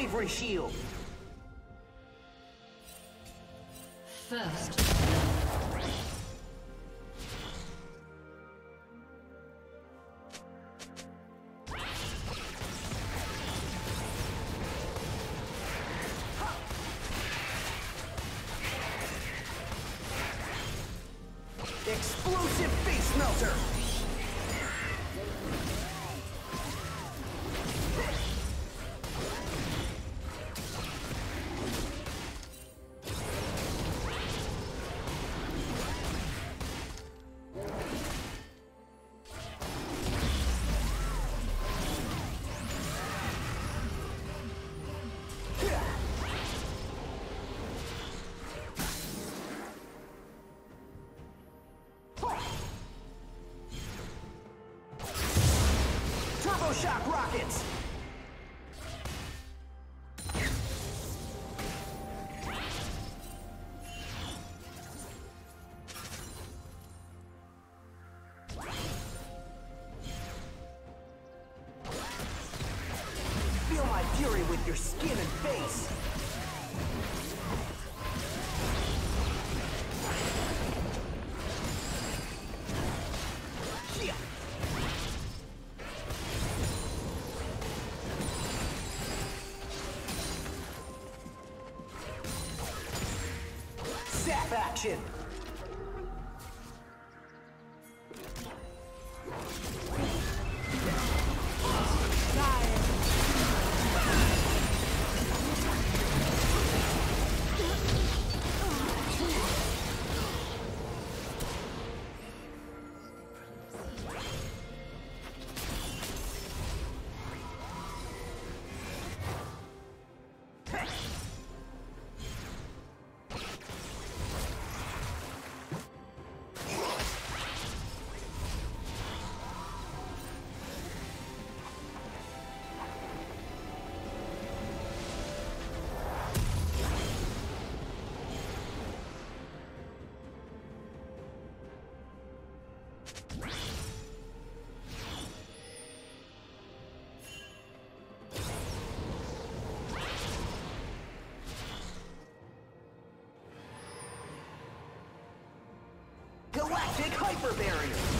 Bravery Shield. First. action! Super Barrier.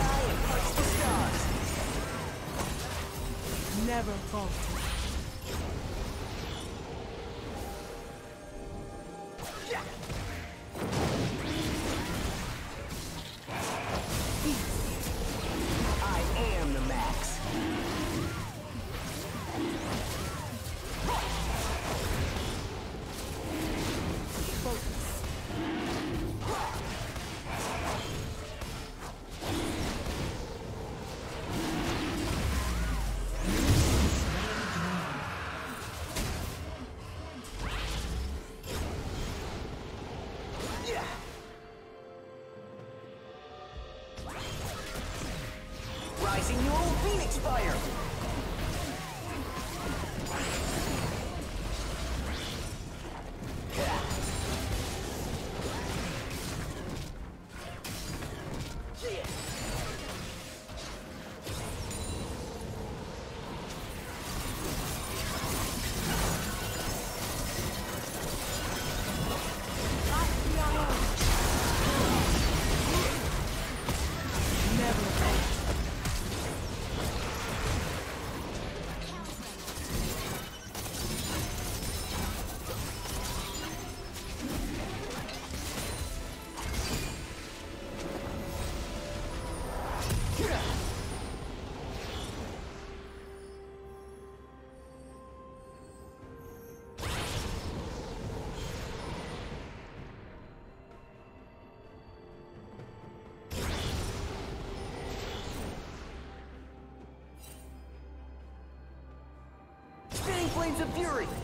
sky and punch the stars. Never falter. Flames of fury!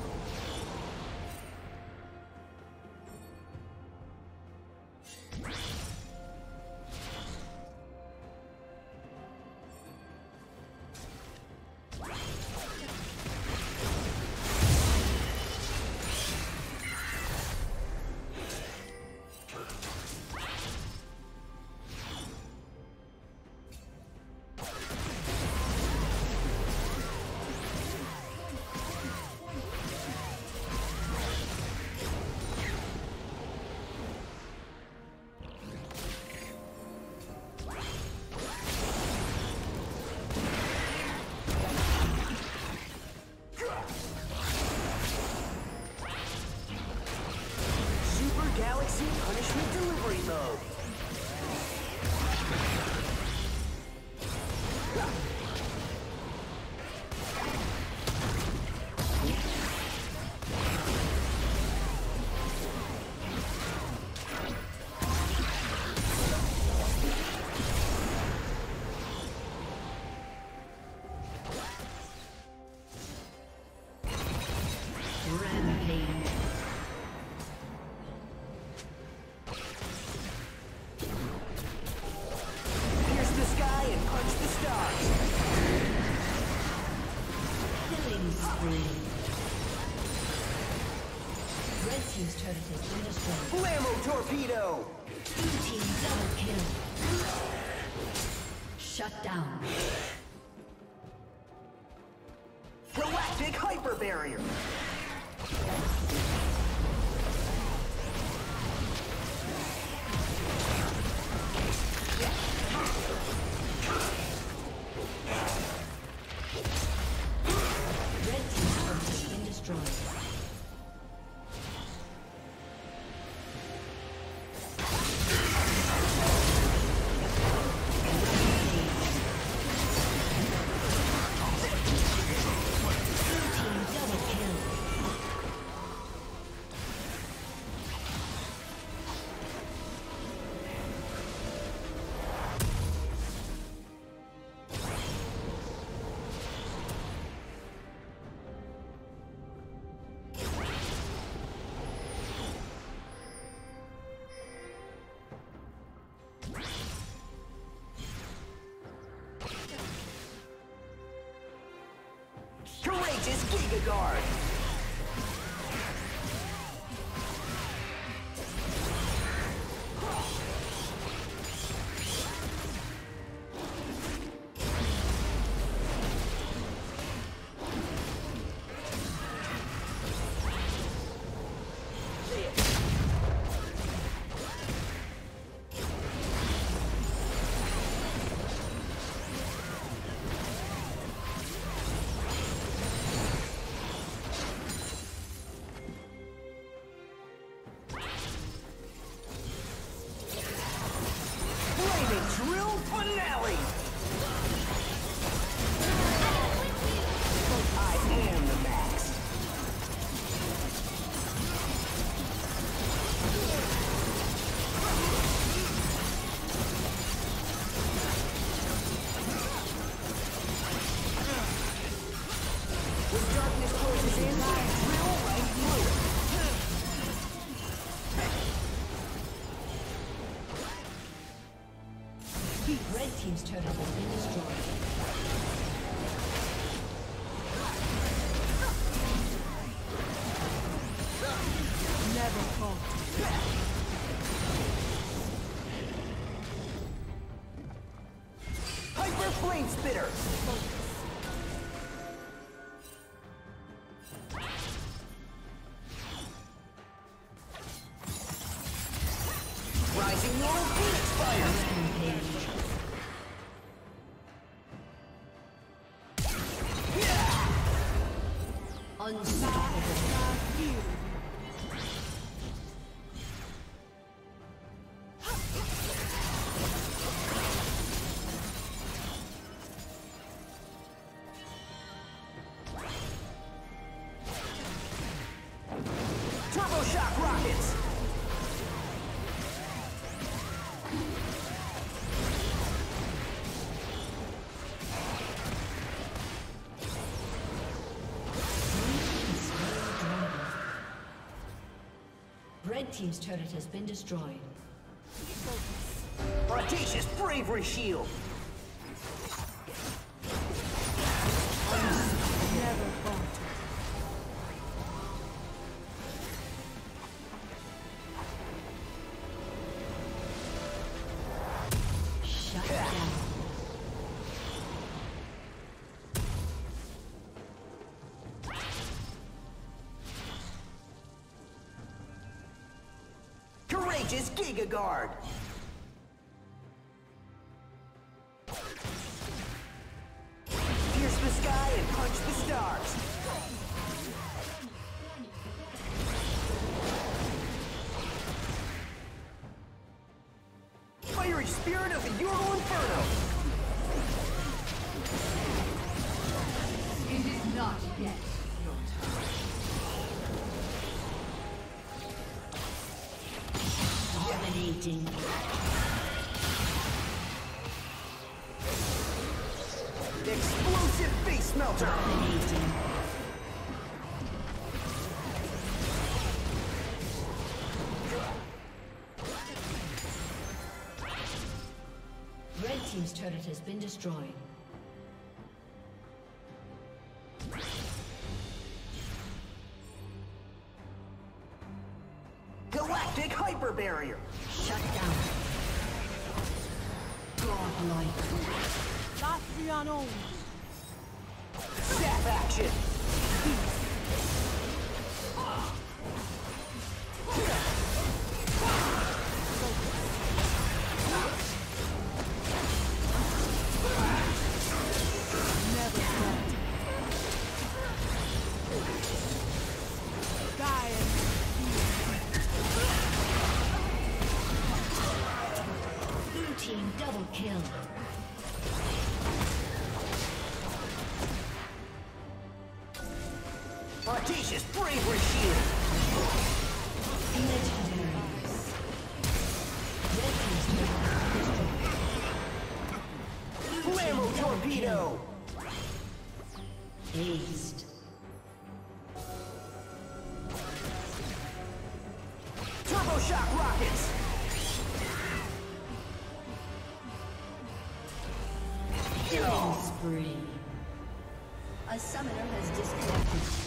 Team's turret has been destroyed. Blammo Torpedo! Blue Team double kill. Shut down. Galactic Hyper Barrier! Guard! Flaming Drill Finale! Team's turret has been destroyed. Never falter. Hyper Flame Spitter! Rising Normal Phoenix Fire! shock rockets. Red Team's turret has been destroyed. Brataceous Bravery Shield! Courageous Giga Guard. Pierce the sky and punch the stars. Explosive face melter. Red Team's turret has been destroyed. Galactic hyper barrier. Shut down. Godlike. Latrianon. Zap action. Never falter. Dying. Blue Team double kill. Audacious bravery shield. Legendary. Red Team's turret has been destroyed. Blue team Flammo torpedo. Aced. Turbo shock rockets. Killing spree. A summoner has disconnected.